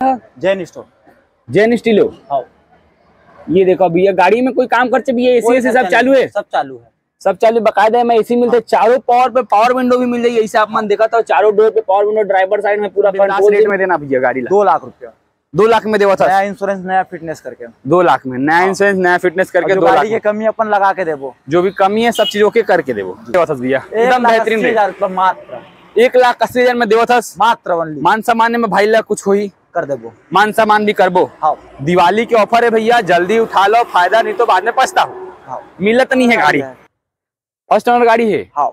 Jain store. Jain Estilo. हाँ। ये देखो भैया गाड़ी में कोई काम करते भैया एसी से सब चालू है। सब चालू है। सब चालू बकायदा में एसी मिलते चारों पावर पे पावर विंडो भी मिल जाएगी ऐसे आप मन देखा था चारों डोर पे पावर विंडो ड्राइवर साइड में पूरा रेट में देना भैया गाड़ी दो लाख रुपया। दो लाख में देवा था। नया इंश्योरेंस नया फिटनेस करके। दो लाख में। नया इंश्योरेंस नया फिटनेस करके दो लाख की कमी अपन लगा के देवो जो भी कमी है सब चीज़ों के करके देवो देवा था भैया। एक एकदम लाख बेहतरीन मात्र। एक लाख अस्सी हज़ार में देवा था। मात्र मान सम्मान में भाई ला कुछ हुई कर देबो। मान सम्मान भी करबो। हाँ। दिवाली के ऑफ़र है भैया जल्दी उठा लो फ़ायदा नहीं तो बाद में पछताओ हाँ। मिलत नहीं है गाड़ी। फ़र्स्ट ओनर गाड़ी है? हाँ।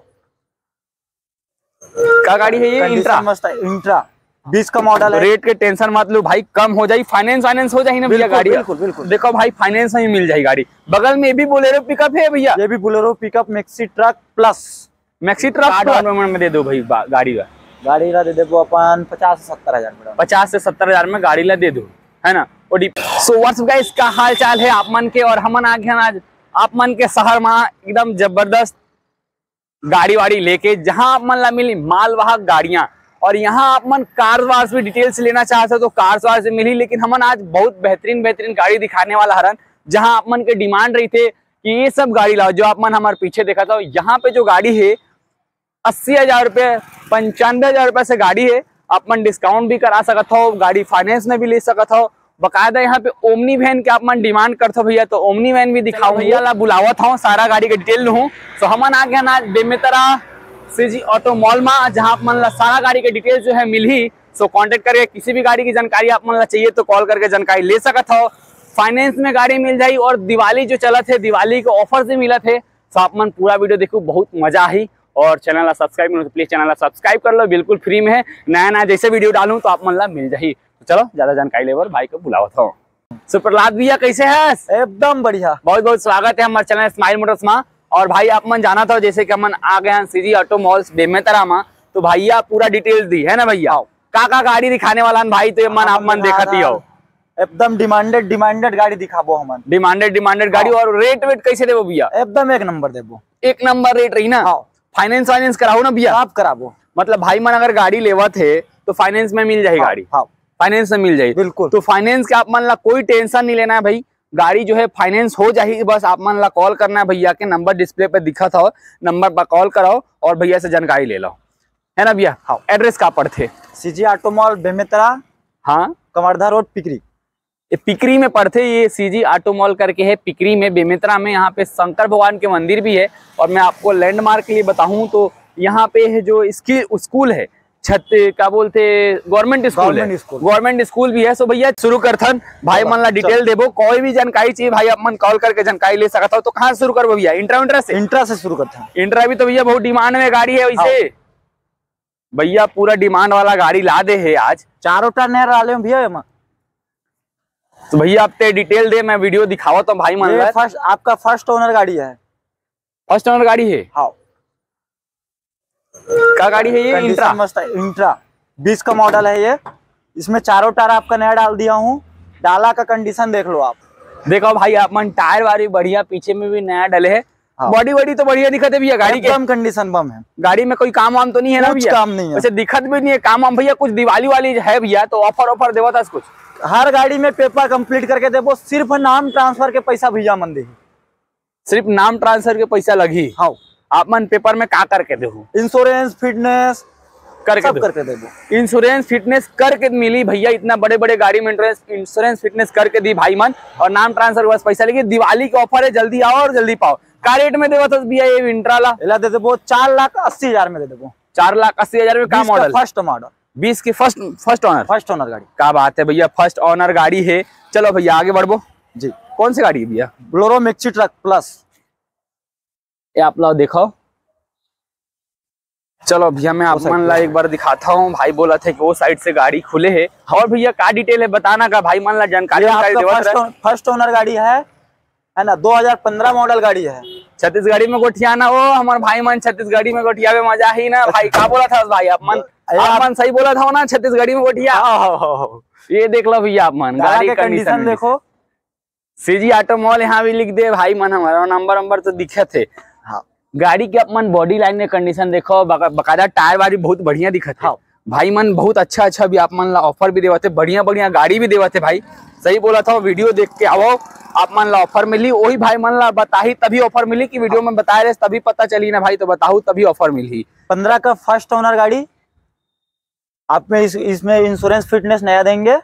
क्या गाड़ी है ये? इंट्रा मस्त है इंट्रा बीस का मॉडल है। रेट के टेंशन मत लो भाई कम हो जाई फाइनेंस फाइनेंस हो जाएगी ना भैया गाड़ी। बिल्कुल, बिल्कुल। देखो भाई फाइनेंस में ही मिल जाएगी गाड़ी। बगल में भी बोलेरो पिकअप है भैया। ये भी Bolero pickup maxi truck plus maxi truck में दे दो भाई गाड़ी का। गाड़ी ला दे देबो अपन पचास से सत्तर हज़ार में पचास से सत्तर हज़ार में गाड़ी ला दे दो, है ना? सो व्हाट्स गाइस हाल चाल है आप मन के और हमन आ गए आज? आप मन के शहर में एकदम ज़बरदस्त गाड़ी वाड़ी लेके, जहाँ आप मन ला मिली मालवाहक गाड़ियाँ। और यहाँ आप मन कार वार्स भी डिटेल्स लेना चाहते तो कार वार्स मिली, लेकिन हमन आज बहुत बेहतरीन बेहतरीन गाड़ी दिखाने वाला हरन, जहाँ आप मन के डिमांड रही थे कि ये सब गाड़ी लाओ, जो आप मन हमारे पीछे देखा था। यहाँ पे जो गाड़ी है अस्सी हज़ार रुपये पंचानवे हज़ार रुपये से गाड़ी है। आप मन डिस्काउंट भी करा सकत हो गाड़ी फाइनेंस में भी ले सकत हो। बकायदा यहाँ पे ओमनी वैन के आप मन डिमांड करते हो भैया तो ओमनी वैन भी दिखाओ भैया ला बुलावत हूँ सारा गाड़ी के डिटेल लूँ तो हमन आ गया ना बेमेतरा सीजी ऑटो मॉल में जहाँ आप मन ला सारा गाड़ी के डिटेल जो है मिली सो कांटेक्ट करके किसी भी गाड़ी की जानकारी आप मन ला चाहिए तो कॉल करके जानकारी ले सकत हो। फाइनेंस में गाड़ी मिल जाई और दिवाली जो चला थे दिवाली के ऑफ़र से मिला थे तो आप मन पूरा वीडियो देखो बहुत मज़ा आई और चैनल ला सब्सक्राइब करो तो प्लीज़ चैनल ला सब्सक्राइब कर लो। बिल्कुल फ्री में है। नया नया जैसे वीडियो डालूं तो आप मन ला मिल जाही। तो चलो ज़्यादा जानकारी लेवर भाई को बुलावत हो। सो प्रहलाद भैया कैसे है? एकदम बढ़िया। बहुत बहुत स्वागत है हमारे चैनल स्माइल मोटर्स में। और भाई आप मन जाना था जैसे कि हमन आ गए हैं सीजी ऑटो मॉल्स बेमेतरा में। तो भैया पूरा डिटेल्स दी है ना भैया? का का गाड़ी दिखाने वाला भाई? तो ये मन आप मन देखती हो। एकदम डिमांडेड डिमांडेड गाड़ी दिखाबो हम डिमांडेड डिमांडेड गाड़ी और रेट वेट कैसे देवो भैया? एकदम एक नंबर देबो। एक नंबर रेट रही ना? हाँ। फाइनेंस फाइनेंस कराओ ना भैया। आप कराबो। मतलब भाई मन अगर गाड़ी लेवा थे तो फाइनेंस में मिल जाएगी हाँ, गाड़ी। हाँ। फाइनेंस में मिल जाएगी। बिल्कुल। तो फाइनेंस के आप मन ला कोई टेंशन नहीं लेना है भाई। गाड़ी जो है फाइनेंस हो जाएगी बस आप मन ला कॉल करना है भैया के नंबर डिस्प्ले पे दिखा था नंबर पर कॉल कराओ और भैया से जानकारी ले लो। है ना भैया? हाँ एड्रेस कहाँ पर थे सीजी ऑटो मॉल बेमेतरा हाँ। कवर्धा रोड पिकरी। ये पिकरी में पड़ते ये सीजी ऑटो मॉल करके है पिकरी में बेमेतरा में यहाँ पे शंकर भगवान के मंदिर भी है। और मैं आपको लैंडमार्क के लिए बताऊँ तो यहाँ पे है जो इसकी स्कूल है छत क्या बोलते गवर्नमेंट स्कूल है। गवर्नमेंट स्कूल भी है। सो भैया शुरू कर करथन भाई मन ला डिटेल देबो। कोई भी जानकारी चाहिए भाई आप मन कॉल करके जानकारी ले सकता हो। तो कहाँ से शुरू करबो भैया? इंट्रा इंट्रा से? इंट्रा से शुरू करते हैं। इंट्रा भी तो भैया बहुत डिमांड में गाड़ी है वैसे। भैया पूरा डिमांड वाला गाड़ी ला दे है आज। चारों नहर वाले भैया। तो भैया आप ते डिटेल दे मैं वीडियो दिखावा तो भाई मान ये फ़र्स्ट आपका फ़र्स्ट ओनर गाड़ी है। फ़र्स्ट ओनर गाड़ी है? हाँ। क्या गाड़ी है ये? इंट्रा मस्त है इंट्रा बीस का मॉडल है ये। इसमें चारों टायर आपका नया डाल दिया हूँ। डाला का कंडीशन देख लो आप। देखो भाई आप मन टायर वारी बढ़िया पीछे में भी नया डले है। हाँ। बॉडी वॉडी तो बढ़िया दिखत है भैया गाड़ी के। एकदम कंडीशन बम है। गाड़ी में कोई काम वाम तो नहीं है ना भैया? काम नहीं है। वैसे दिखत भी नहीं है काम वाम भैया कुछ दिवाली वाली है भैया तो ऑफ़र ऑफ़र देवा था कुछ। हर गाड़ी में पेपर कंप्लीट करके देबो सिर्फ़ नाम ट्रांसफ़र के पैसा भैया मन दे। सिर्फ़ नाम ट्रांसफ़र के पैसा लगी हाँ। आप मन पेपर में का करके दे इंश्योरेंस फिटनेस करके सब करके देबो इंश्योरेंस फिटनेस करके मिली भैया इतना बड़े बड़े गाड़ी में इंश्योरेंस इंश्योरेंस फिटनेस करके दी भाई मन और नाम ट्रांसफ़र बस पैसा लेके दिवाली का ऑफ़र है जल्दी आओ और जल्दी पाओ। का रेट में देवा था भैया ये इंट्राला एला दे देबो चार लाख अस्सी हज़ार में दे देबो। चार लाख अस्सी हज़ार में का मॉडल फ़र्स्ट मॉडल बीस की first first owner first owner गाड़ी। क्या बात है भैया फ़र्स्ट ऑनर गाड़ी है। चलो भैया आगे बढ़ो। जी। कौन सी गाड़ी है भैया? ब्लोरो मिक्सी ट्रक प्लस ये आप लोग देखो। चलो भैया मैं आप मन ला एक बार दिखाता हूँ। भाई बोला था कि वो साइड से गाड़ी खुले है। और भैया का डिटेल है बताना का? भाई मन ला जानकारी आपका फ़र्स्ट ओनर गाड़ी है। है ना 2015 मॉडल गाड़ी है। छत्तीसगढ़ी में गोठिया ना हो हमारे भाई मन छत्तीसगढ़ी में गोठिया में मज़ा ही ना। भाई का बोला था भाई? आप मन आप मन सही बोला था ना छत्तीसगढ़ी में गोठिया? ये देख लो भैया आप मन गाड़ी का कंडीशन देखो। सीजी ऑटो मॉल यहाँ भी लिख दे भाई मन हमारा नंबर नंबर तो दिखे थे। हाँ। गाड़ी के अपन बॉडी लाइन में कंडीशन देखो बकायदा टायर वारी बहुत बढ़िया दिखत है। हाँ। भाई मन बहुत अच्छा अच्छा भी आप मन ला ऑफ़र भी देवते बढ़िया बढ़िया गाड़ी भी देवते भाई। सही बोला था वीडियो देख के आओ आप मन ला ऑफ़र मिली वही भाई मन ला बताही तभी ऑफ़र मिली कि वीडियो में बताया रहे तभी पता चली ना भाई तो बताऊ तभी ऑफ़र मिली। पंद्रह का फ़र्स्ट ओनर गाड़ी आप में इस, इसमें इंश्योरेंस फिटनेस नया देंगे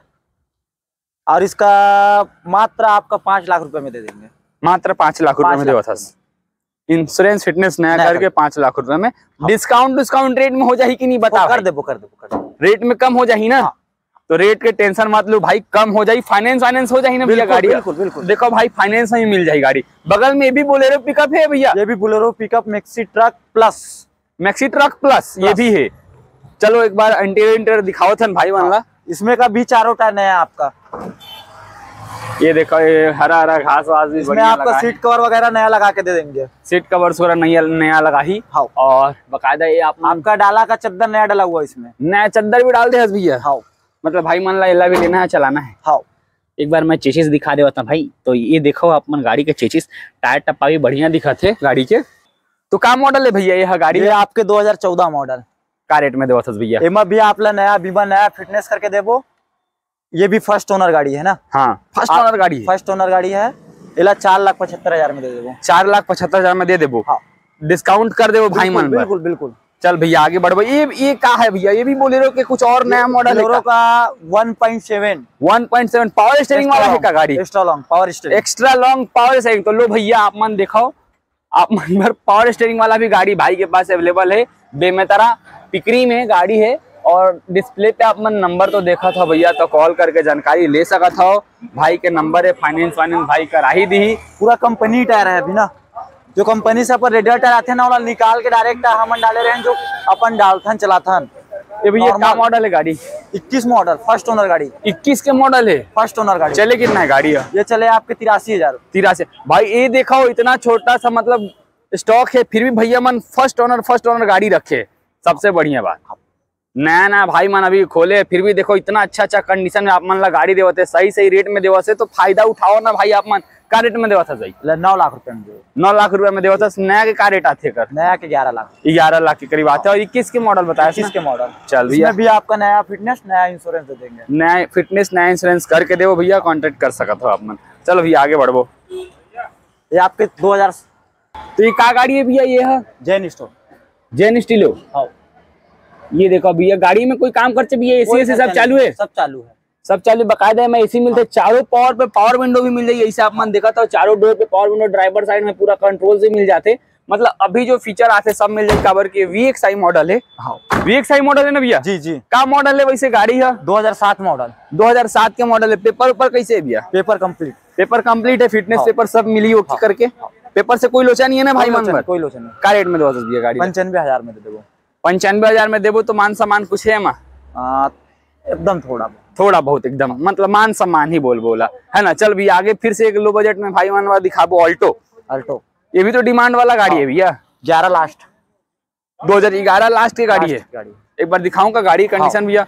और इसका मात्र आपका पाँच लाख रुपए में दे देंगे। मात्र पाँच लाख रुपए में देवा था इंश्योरेंस फिटनेस नया करके पाँच लाख रुपए में। डिस्काउंट डिस्काउंट रेट में हो जाही कि नहीं बता कर। दे कर दे वो कर दे। रेट में कम हो जाए ना? हाँ। तो रेट के टेंशन मत लो भाई कम हो जाही फाइनेंस फाइनेंस हो जाही ना भैया बिल्कुल, गाड़ी बिल्कुल, बिल्कुल। देखो भाई फाइनेंस में मिल जाएगी गाड़ी। बगल में भी बोलेरो पिकअप है भैया? ये भी Bolero pickup maxi truck plus maxi truck plus ये भी है। चलो एक बार इंटीरियर इंटीरियर दिखाओ थन भाई वाला। इसमें का भी चारों टायर नया आपका। ये देखो ये हरा हरा घास वास भी इसमें आपका सीट कवर वगैरह नया लगा के दे देंगे। सीट कवर वगैरह नया नया लगा ही। हाँ। और बकायदा ये आप आपका डाला का चद्दर नया डला हुआ इसमें। नया चद्दर भी डाल दे हस भैया। हाँ। मतलब भाई मन ला भी लेना है चलाना है। हाँ। एक बार मैं चेचिस दिखा दे बता भाई। तो ये देखो अपन गाड़ी के चेचिस टायर टप्पा भी बढ़िया दिखा थे गाड़ी के। तो का मॉडल है भैया ये गाड़ी ये आपके 2014 मॉडल का रेट में देवा भैया? एमा भी आपला नया बीमा नया फिटनेस करके देबो ये भी फ़र्स्ट ओनर गाड़ी है ना? हाँ। फ़र्स्ट ओनर गाड़ी फ़र्स्ट ओनर गाड़ी है। इला चार लाख पचहत्तर हज़ार में दे देबो। चार लाख पचहत्तर हज़ार में दे देबो। हाँ। डिस्काउंट कर देबो भाई मन बिल्कुल बिल्कुल। चल भैया आगे बढ़ो। ये ये का है भैया? ये भी बोले बोलेरो के कुछ और नया मॉडल बोलेरो है का 1.7 one point seven power steering वाला है का गाड़ी? Extra long power steering extra long power steering तो लो भैया आप मन दिखाओ। आप मन भर पावर स्टेयरिंग वाला भी गाड़ी भाई के पास अवेलेबल है। बेमेतरा पिकरी में गाड़ी है। और डिस्प्ले पे आप मन नंबर तो देखा था भैया तो कॉल करके जानकारी ले सका था। भाई के नंबर है फाइनेंस फाइनेंस भाई करा ही दी। पूरा कंपनी टायर है अभी ना। जो कंपनी से अपन रेडियर टायर आते ना वाला निकाल के डायरेक्ट हमन डाले रहे जो अपन डालथन चलाथन। ये भैया क्या मॉडल है गाड़ी? 21 मॉडल फ़र्स्ट ओनर गाड़ी। 21 के मॉडल है? फ़र्स्ट ओनर गाड़ी। चले कितना है गाड़ी है ये चले आपके तिरासी हज़ार। तिरासी। भाई ये देखो इतना छोटा सा मतलब स्टॉक है फिर भी भैया मन फ़र्स्ट ओनर फ़र्स्ट ओनर गाड़ी रखे। सबसे बढ़िया बात। नया नया भाई मन अभी खोले फिर भी देखो इतना अच्छा अच्छा कंडीशन में आप मन ला गाड़ी देवते सही सही रेट में देवते तो फ़ायदा उठाओ ना भाई आप मन। का रेट में देवता सही? नौ लाख रुपए में नौ लाख रुपए में देवता नया के का रेट आते कर? नया के ग्यारह लाख। ग्यारह लाख के करीब आते और इक्कीस के मॉडल बताया। पच्चीस के मॉडल चल भैया। इसमें भी आपका नया फिटनेस नया इंश्योरेंस दे देंगे। नया फिटनेस नया इंश्योरेंस करके देवो भैया कांटेक्ट कर सकते हो आप मन। चलो भैया आगे बढ़वो ये आपके 2000 तो ये का गाड़ी है भैया ये है? जैन स्टोर जैन स्टीलो हाँ। ये देखो भैया गाड़ी में कोई काम करते भैया एसी एसी सब चालू है। सब चालू है। सब चालू बकायदा में एसी मिलते चारों पावर पे पावर विंडो भी मिल जाएगी ऐसे आप मन देखा था चारों डोर पे पावर विंडो ड्राइवर साइड में पूरा कंट्रोल से मिल जाते। मतलब अभी जो फीचर आते सब मिल जाए काबर के वी एक्स आई मॉडल है। हाँ। वी एक्स आई मॉडल है ना भैया? जी जी। का मॉडल है वैसे गाड़ी है 2007 मॉडल 2007 के मॉडल है। पेपर ऊपर कैसे है भैया? पेपर कंप्लीट पेपर कंप्लीट है फिटनेस हाँ। पेपर सब मिली ओके करके। पेपर से कोई लोचा नहीं है ना भाई मन कोई लोचन नहीं। का रेट में दो भैया गाड़ी पंचानवे हज़ार में दे देबो पंचानवे हज़ार में देबो तो मान सम्मान कुछ है माँ? आ, एकदम थोड़ा थोड़ा बहुत एकदम। मतलब मान सम्मान ही बोल बोला। है ना? चल भैया आगे फिर से एक लो बजट में भाई मान दिखाबो ऑल्टो ऑल्टो ये भी तो डिमांड वाला गाड़ी है भैया। ग्यारह लास्ट 2011 लास्ट की गाड़ी है। गाड़ी। एक बार दिखाऊँ का गाड़ी कंडीशन भैया?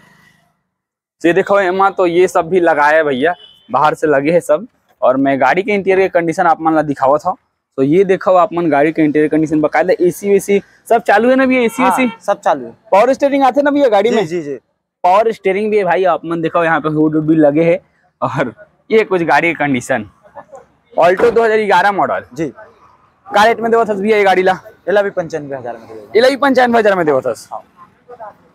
ये देखो एमा तो ये सब भी लगाया है भैया। बाहर से लगे है सब। और मैं गाड़ी के इंटीरियर की कंडीशन आप मान ला दिखावा था। तो ये देखो आप मन गाड़ी के इंटीरियर कंडीशन बकायदा एसी वेसी सब चालू है ना भैया एसी हाँ, वेसी सब चालू है। पावर स्टेयरिंग आते ना भैया गाड़ी में? जी जी। पावर स्टेयरिंग भी है भाई आप मन देखो यहाँ पे हुड भी लगे है। और ये कुछ गाड़ी की कंडीशन ऑल्टो 2011 मॉडल जी। का रेट में देवो थस भैया ये गाड़ी ला? इला भी पंचानवे हज़ार में इला भी पंचानवे हज़ार में देवो थस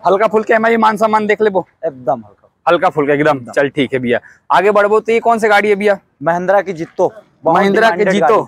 हल्का फुल्का हमारी मान सम्मान देख लेबो। एकदम हल्का। हल्का फुल्का एकदम। चल ठीक है भैया। आगे बढ़बो तो ये कौन सी गाड़ी है भैया? महिंद्रा की जीतो। महिंद्रा की जीतो।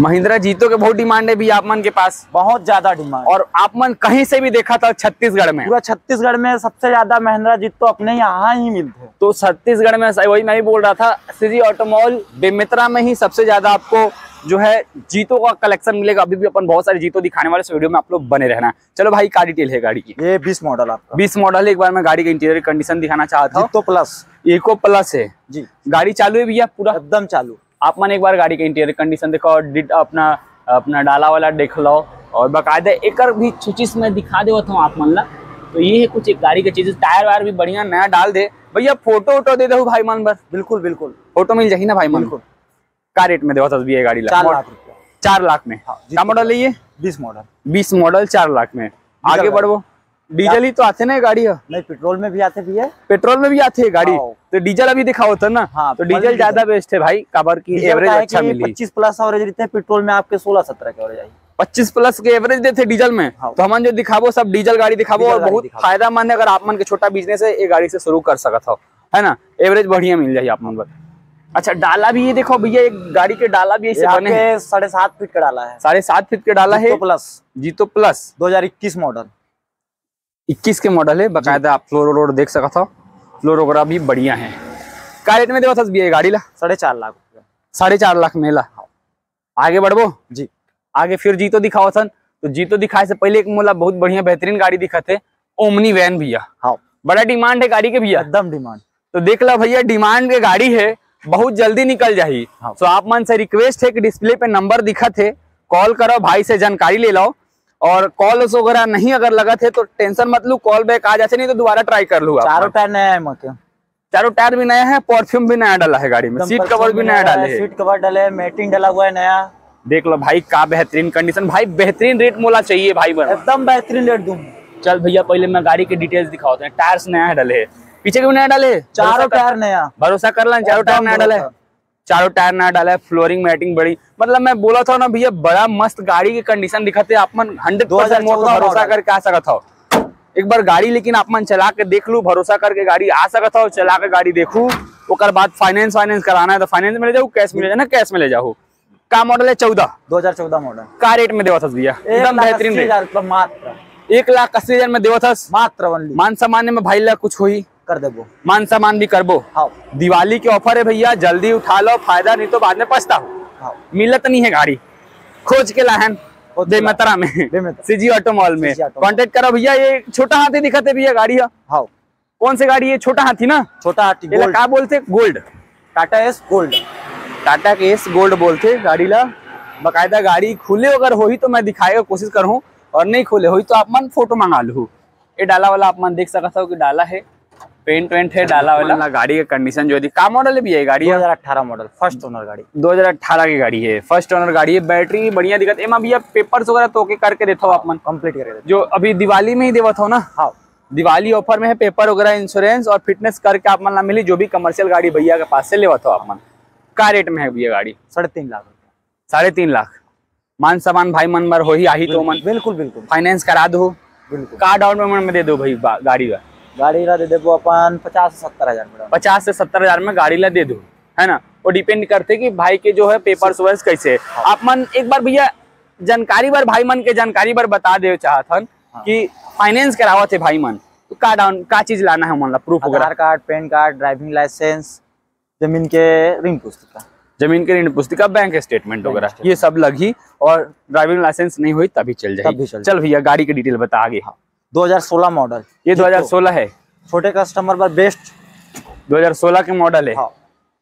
महिंद्रा जीतो के बहुत डिमांड है भी आप मन के पास। बहुत ज़्यादा डिमांड। और आप मन कहीं से भी देखा था छत्तीसगढ़ में। पूरा छत्तीसगढ़ में सबसे ज़्यादा महिंद्रा जीतो अपने यहाँ ही मिलते हैं। तो छत्तीसगढ़ में वही मैं भी बोल रहा था सीजी ऑटोमॉल बेमित्रा में ही सबसे ज़्यादा आपको जो है जीतो का कलेक्शन मिलेगा। अभी भी अपन बहुत सारे जीतो दिखाने वाले वीडियो में आप लोग बने रहना। चलो भाई का डिटेल है गाड़ी की? ये बीस मॉडल आपका। बीस मॉडल एक बार मैं गाड़ी का इंटीरियर कंडीशन दिखाना चाहता हूँ। जीतो प्लस। इको प्लस है। जी। गाड़ी चालू है भैया पूरा? एकदम चालू। आप मन एक बार गाड़ी के इंटीरियर कंडीशन देखो डिट अपना अपना डाला वाला देख लो और बाकायदा एक भी चीज़ में दिखा दे हूँ आप मन ला। तो ये है कुछ एक गाड़ी के चीज़ें टायर वायर भी बढ़िया नया डाल दे। भैया फ़ोटो वोटो दे दो भाई मन पर बिल्कुल बिल्कुल। फ़ोटो मिल जाही ना भाई मन? बिल्कुल। का रेट में देवा ये गाड़ी चार लाख रुपया। चार लाख में। हाँ, क्या मॉडल है ये? बीस मॉडल बीस मॉडल चार लाख में। आगे। बढ़ो। डीजल ही तो आते ना गाड़ी। है नहीं पेट्रोल में भी आते भी है पेट्रोल में भी आते है गाड़ी। तो डीजल अभी दिखा होता ना हाँ, तो डीजल ज़्यादा बेस्ट है भाई काबर की एवरेज अच्छा मिली। 25 प्लस एवरेज हैं पेट्रोल में आपके 16 17 के एवरेज आई पच्चीस प्लस के एवरेज देते डीजल में। हाँ। तो हम जो दिखाबो सब डीजल गाड़ी डीजल और बहुत फ़ायदा मंद है अगर आप मन के छोटा बिज़नेस है ये गाड़ी से शुरू कर सकत हो। है ना? एवरेज बढ़िया मिल जाए आप मन पर। अच्छा डाला भी ये देखो भैया एक गाड़ी के डाला भी ऐसे बने हैं। साढ़े सात फीट का डाला है। साढ़े सात फीट के डाला है। प्लस जीतो प्लस 2021 मॉडल 21 के मॉडल है बकायदा आप फ्लोर रोड देख सकत हो। फ्लोर वगैरह भी बढ़िया है। क्या रेट में देवा था भैया ये गाड़ी ला? साढ़े चार लाख साढ़े चार लाख में ला। आगे बढ़बो जी। आगे फिर जीतो दिखाओ सन। तो जीतो दिखाए से पहले एक मोला बहुत बढ़िया बेहतरीन गाड़ी दिखत है ओमनी वैन भैया। हाँ। बड़ा डिमांड है गाड़ी के भैया। एकदम डिमांड तो देख लो भैया डिमांड के गाड़ी है बहुत जल्दी निकल जाही। हाँ। तो आप मन से रिक्वेस्ट है कि डिस्प्ले पे नंबर दिखत है कॉल करो भाई से जानकारी ले लो और कॉल वगैरह नहीं अगर लगत है तो टेंशन मत लो कॉल बैक आ जाते नहीं तो दोबारा ट्राई कर लूँगा चारों टायर नया है मके चारों टायर भी नया है परफ्यूम भी नया डाला है गाड़ी में सीट कवर भी नया डाले है सीट कवर डाले मेटिंग डाला हुआ है नया। देख लो भाई का बेहतरीन कंडीशन भाई बेहतरीन रेट मोला चाहिए भाई बन। एकदम बेहतरीन रेट दूँ। चल भैया पहले मैं गाड़ी के डिटेल्स दिखाते हैं टायर्स नया है डाले है। पीछे क्यों नया डाले? है चारों टायर नया। भरोसा कर ला चारों टायर नया डाला। है। चारों टायर नया डाला है फ्लोरिंग मैटिंग बड़ी। मतलब मैं बोला था ना भैया बड़ा मस्त गाड़ी की कंडीशन दिखाते आप मन हंड्रेड परसेंट भरोसा करके आ सकत हो। एक बार गाड़ी लेकिन आप मन चला के देख लू भरोसा करके गाड़ी आ सकत हो चला के गाड़ी देखू। ओकर बाद फाइनेंस फाइनेंस कराना है तो फाइनेंस में ले जाऊ कैश में ले ना कैश में ले जाओ का मॉडल है चौदह? 2014 मॉडल का रेट में देवा था भैया। एकदम बेहतरीन हज़ार एक लाख अस्सी हज़ार में देवा था मात्र मान सम्मान में भाई ला कुछ हुई। कर देबो। मान सम्मान भी करबो। हाँ। दिवाली के ऑफ़र है भैया जल्दी उठा लो फ़ायदा नहीं तो बाद में पछताओ हाँ। मिलत नहीं है गाड़ी। खोज के लाहन बेमतरा में। सीजी ऑटो मॉल में। कांटेक्ट करो भैया ये छोटा हाथी दिखते भैया गाड़ी है। हाँ। कौन सी गाड़ी है? छोटा हाथी ना? छोटा हाथी ये ला गोल्ड। का बोलते? Gold. Tata Ace gold. Tata के एस गोल्ड बोलते गाड़ी ला। बकायदा गाड़ी खुले अगर होई तो मैं दिखाए का कोशिश करूँ। और नहीं खुले हुई तो आप मन फ़ोटो मंगा लू। ये डाला वाला आप मन देख सकता हो कि डाला है। पेंट वेंट है डाला वाला। गाड़ी का कंडीशन जो है का मॉडल भी है भैया गाड़ी है। 2018 मॉडल फ़र्स्ट ओनर गाड़ी। 2018 की गाड़ी है फ़र्स्ट ओनर गाड़ी है बैटरी बढ़िया दिक्कत एमा भैया पेपर्स वगैरह तो के करके देता हूँ आप मन। कंप्लीट कर जो अभी दिवाली में ही देवत हो ना? हाँ। दिवाली ऑफ़र में है पेपर वगैरह इंश्योरेंस और फिटनेस करके आप मन ला मिली जो भी कमर्शियल गाड़ी भैया के पास से लेवत हो आप मन। का रेट में है भैया गाड़ी? साढ़े तीन लाख रुपया। साढ़े तीन लाख। मान सामान भाई मन मर हो ही आही तो मन। बिल्कुल बिल्कुल। फाइनेंस करा दो। बिल्कुल। कार डाउन पेमेंट में दे दो भाई गाड़ी का। गाड़ी ला दे देबो अपन पचास से सत्तर हज़ार मैडम पचास से सत्तर हज़ार में गाड़ी ला दे दो है ना? वो डिपेंड करते कि भाई के जो है पेपर वर्स कैसे है। आप मन एक बार भैया जानकारी बार भाई मन के जानकारी बार बता दे चाहतन कि फाइनेंस करावत है भाई मन। तो का डाउन का चीज़ लाना है मन ला proof Aadhaar card PAN card driving licence ज़मीन के ऋण पुस्तिका। ज़मीन के ऋण पुस्तिका बैंक स्टेटमेंट वगैरह। ये सब लगी और ड्राइविंग लाइसेंस नहीं हुई तभी चल जाएगी। चल भैया गाड़ी की डिटेल बता आगे। 2016 मॉडल ये 2016 है। छोटे कस्टमर पर बेस्ट 2016 के मॉडल है। हाँ।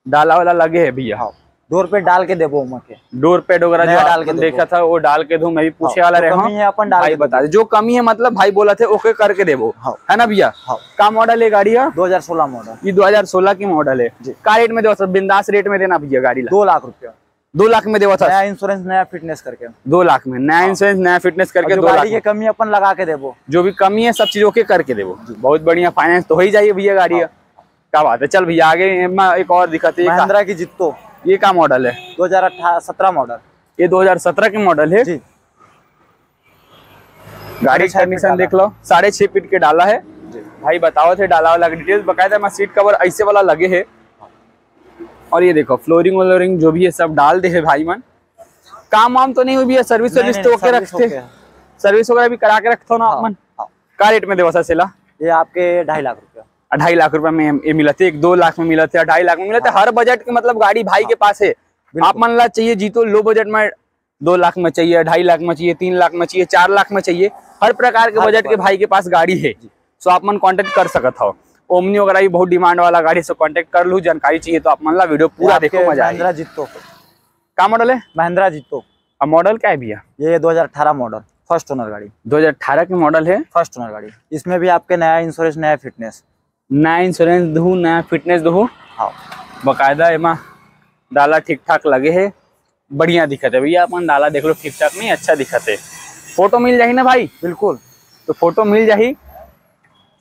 डाला वाला लगे है भैया। हाँ। दो रुपए डाल के देबो मके डोर पैड वगैरह जो डाल के के देखा। था वो डाल के दूँ मैं भी पूछे हाँ, वाला जो रहा कमी है अपन डाल भाई बता दे। जो कमी है मतलब भाई बोला थे ओके करके देवो हाँ। है ना भैया? हाँ। का मॉडल है गाड़ी है 2016 मॉडल ये 2016 की मॉडल है। का रेट में देवा बिंदास रेट में देना भैया गाड़ी दो लाख रुपया। दो लाख में देवा था। नया इंश्योरेंस नया फिटनेस करके। दो लाख में नया इंश्योरेंस नया फिटनेस करके दो लाख की कमी अपन लगा के देवो। जो भी कमी है सब चीज़ ओके करके देवो। बहुत बढ़िया फाइनेंस तो हो ही जाइए भैया गाड़ी का। क्या बात है चल भैया आगे एक और दिखाते हैं महिंद्रा की जित्तो। ये का मॉडल है? 2018 मॉडल ये 2017 की मॉडल है? जी। गाड़ी कंडीशन देख लो साढ़े छह फीट के डाला है। जी। भाई बताओ थे डाला वाला डिटेल्स बकायदा मैं सीट कवर ऐसे वाला लगे है। और ये देखो फ्लोरिंग व्लोरिंग जो भी है सब डाल दे है भाई मन। काम वाम तो नहीं हुई है? सर्विस सर्विस तो ओके रखते। सर्विस वगैरह भी करा के रखते हो ना आप हाँ, मन? हाँ। का रेट में देवा सा सिला? ये आपके ढाई लाख रुपया। अढ़ाई लाख रुपए में ये मिलते एक दो लाख में मिलते अढ़ाई लाख में मिलते। हर बजट के मतलब गाड़ी भाई के पास है। आप मन ला चाहिए जीतो लो बजट में दो लाख में चाहिए ढाई लाख में चाहिए तीन लाख में चाहिए चार लाख में चाहिए। हर प्रकार के बजट के भाई के पास गाड़ी है। सो आप मन कॉन्टेक्ट कर सकता हो। ओमनी वगैरह भी बहुत डिमांड वाला गाड़ी से कॉन्टेक्ट कर लू जानकारी चाहिए तो आप मन ला वीडियो पूरा देखो मज़ा महिंद्रा आएगा जित्तो। का मॉडल है? महिंद्रा जित्तो। अब मॉडल क्या है भैया? ये 2018 मॉडल फ़र्स्ट ओनर गाड़ी। 2018 की मॉडल है? फ़र्स्ट ओनर गाड़ी। इसमें भी आपके नया इंश्योरेंस नया फिटनेस नया इंश्योरेंस दू नया फिटनेस दू? हाँ। बकायदा एमा डाला ठीक ठाक लगे है। बढ़िया दिखत है भैया अपन डाला देख लो ठीक ठाक नहीं अच्छा दिखत है। फ़ोटो मिल जाही ना भाई? बिल्कुल। तो फ़ोटो मिल जाही?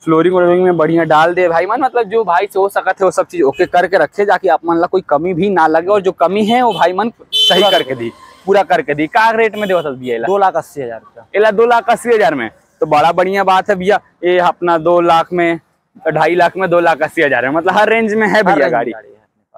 फ्लोरिंग व्लोरिंग में बढ़िया डाल दे भाई। मन मतलब जो भाई से हो सकत है वो सब चीज़ ओके करके रखे जाकि आप मन ला कोई कमी भी ना लगे और जो कमी है वो भाई मन सही करके दी पूरा करके दी। का रेट में देव भैया इला दो लाख अस्सी हज़ार इला दो लाख अस्सी हज़ार में। तो बड़ा बढ़िया बात है भैया। ये अपना दो लाख में ढाई लाख में दो लाख अस्सी हज़ार है। मतलब हर रेंज में है भैया गाड़ी।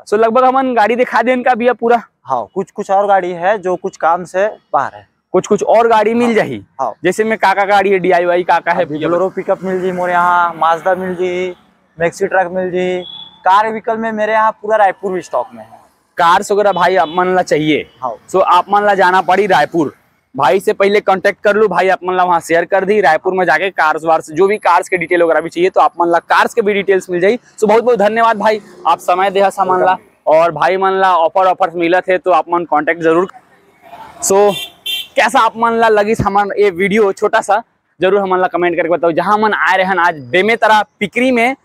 सो लगभग हमन गाड़ी दिखा दे इनका भैया पूरा? हाँ कुछ कुछ और गाड़ी है जो कुछ काम से बाहर है। कुछ कुछ और गाड़ी मिल जाही। हाँ। जैसे में काका गाड़ी है डीआईवाई काका है भैया बोलेरो पिकअप मिल जी मोरे यहाँ माजदा मिल जी मैक्सी ट्रक मिल जी कार व्हीकल में मेरे यहाँ पूरा रायपुर भी स्टॉक में है। कार्स वगैरह भाई आप मन ला चाहिए। हाँ। सो आप मन ला जाना पड़ी रायपुर। भाई से पहले कांटेक्ट कर लो भाई आप मन ला वहाँ शेयर कर दी रायपुर में जाके कार्स वार्स जो भी कार्स के डिटेल वगैरह भी चाहिए तो आप मन ला कार्स के भी डिटेल्स मिल जाई सो बहुत बहुत धन्यवाद भाई आप समय दे सामान ला। और भाई मन ला ऑफ़र ऑफ़र मिला है तो आप मन कांटेक्ट ज़रूर। सो कैसा आप मन ला लगी हमार ये वीडियो छोटा सा ज़रूर हमन ला कमेंट करके बताओ। जहाँ मन आए रहे आज बेमेतरा पिकरी में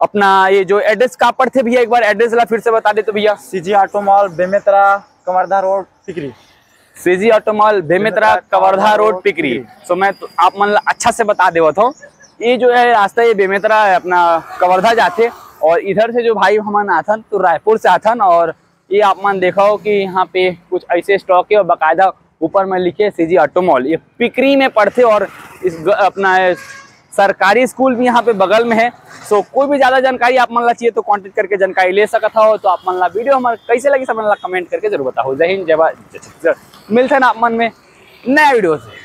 अपना ये जो एड्रेस कहाँ पर थे भैया? एक बार एड्रेस ला फिर से बता दे तो भैया। CG auto mall Bemetara Kawardha road Tikri CG auto mall Bemetara Kawardha road Pikri. So मैं तो आप मन ला अच्छा से बता देवत हो। ये जो है रास्ता ये बेमेतरा है, अपना कवर्धा जाते और इधर से जो भाई हमन आथन तो रायपुर से आथन और ये आप मन देखो कि यहाँ पे कुछ ऐसे स्टॉक है और बाकायदा ऊपर में लिखे सी जी ऑटोमॉल ये पिकरी में पढ़ते और इस अपना सरकारी स्कूल भी यहाँ पे बगल में है। सो कोई भी ज़्यादा जानकारी आप मन ला चाहिए तो कॉन्टेक्ट करके जानकारी ले सकता हो तो आप मन ला वीडियो हमारे कैसे लगी सब मन ला कमेंट करके ज़रूर बताओ जय हिंद, जय जय मिलते हैं आप मन में नया वीडियो से।